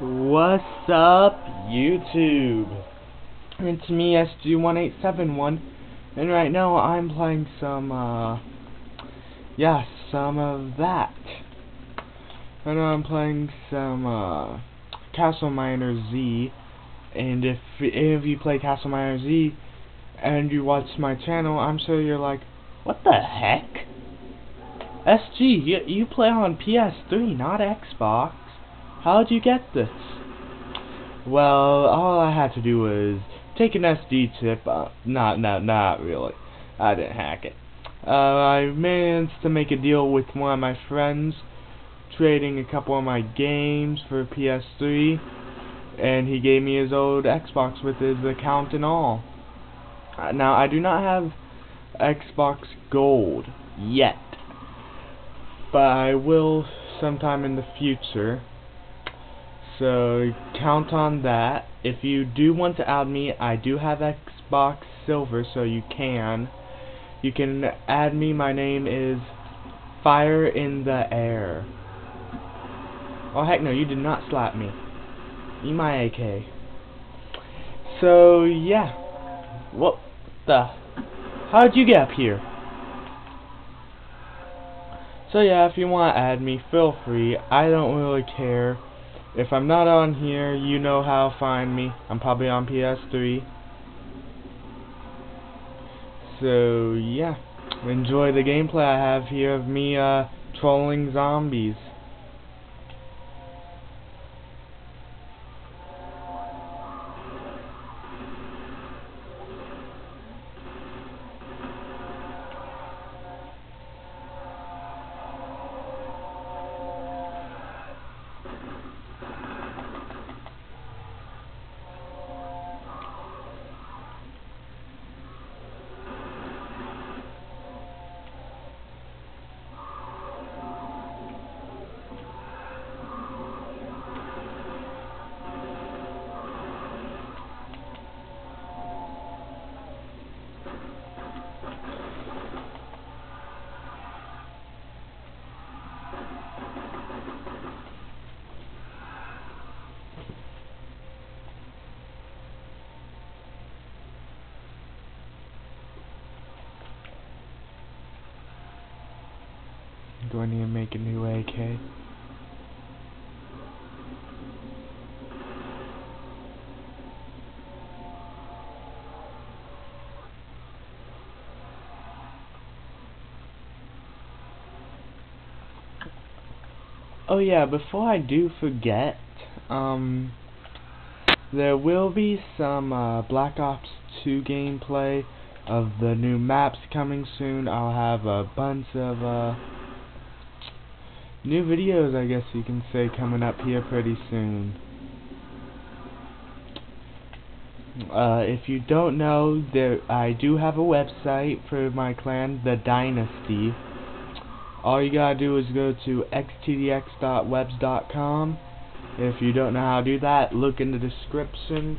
What's up, YouTube? It's me, SG1871, and right now I'm playing some, uh, yeah, some of that. Right now I'm playing some, uh, Castle Miner Z, and if of you play Castle Miner Z, and you watch my channel, I'm sure you're like, what the heck? SG, you, you play on PS3, not Xbox. How'd you get this? Well, all I had to do was take an SD chip. Uh, not, not, not really. I didn't hack it. Uh, I managed to make a deal with one of my friends, trading a couple of my games for PS3, and he gave me his old Xbox with his account and all. Uh, now, I do not have Xbox Gold yet, but I will sometime in the future. So count on that. If you do want to add me, I do have Xbox Silver, so you can. You can add me. My name is Fire in the Air. Oh heck no, you did not slap me. Eat my AK. So yeah. What the? How'd you get up here? So yeah, if you want to add me, feel free. I don't really care. If I'm not on here, you know how to find me. I'm probably on PS3. So, yeah. Enjoy the gameplay I have here of me, uh, trolling zombies. Do I need to make a new AK? Oh yeah, before I do forget, um, there will be some uh, Black Ops 2 gameplay of the new maps coming soon. I'll have a bunch of uh, new videos, I guess you can say, coming up here pretty soon. Uh, if you don't know, there I do have a website for my clan, The Dynasty. All you gotta do is go to xtdx.webs.com. If you don't know how to do that, look in the description,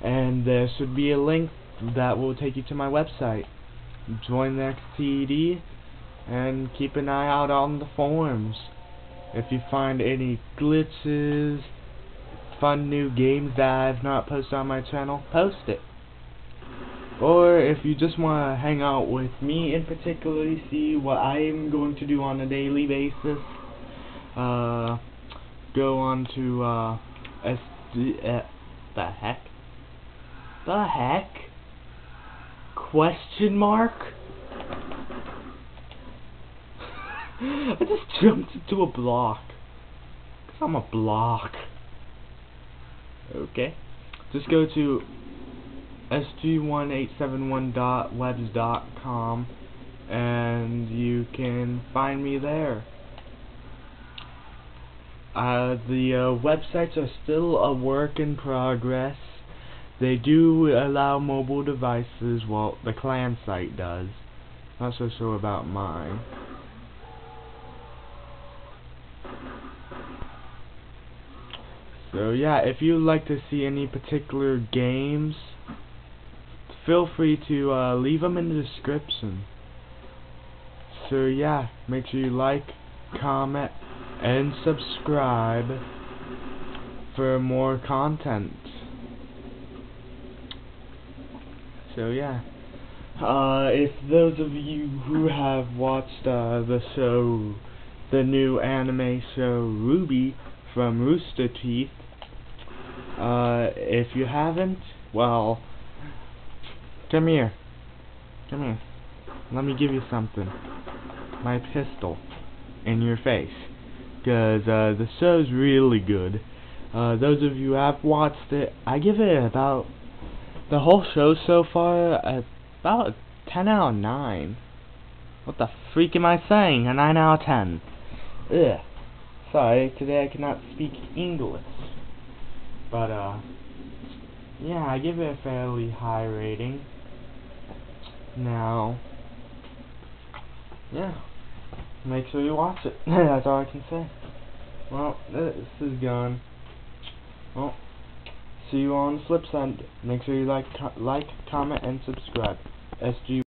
and there should be a link that will take you to my website. Join the XTD, and keep an eye out on the forums. If you find any glitches, fun new games that I've not posted on my channel, post it. Or if you just want to hang out with me in particular, see what I am going to do on a daily basis, uh, go on to, uh, SD, uh, the heck? The heck? Question mark? I just jumped into a block. Cause I'm a block. Okay. Just go to sg1871.webs.com and you can find me there. Uh, the uh, websites are still a work in progress. They do allow mobile devices, well, the clan site does. Not so sure about mine. So yeah, if you'd like to see any particular games, feel free to uh, leave them in the description. So yeah, make sure you like, comment, and subscribe. for more content. So yeah. Uh, if those of you who have watched uh, the show, the new anime show RWBY from Rooster Teeth, uh, if you haven't, well, come here. Come here. Let me give you something. My pistol in your face. Because uh, the show's really good. Uh, those of you who have watched it, I give it about the whole show so far about 10 out of 9. What the freak am I saying? A 9 out of 10. Ugh. Sorry, today I cannot speak English. But, uh, yeah, I give it a fairly high rating. Now, yeah, make sure you watch it. That's all I can say. Well, this is gone. Well, see you on the flip side. Make sure you like, co like, comment, and subscribe. SG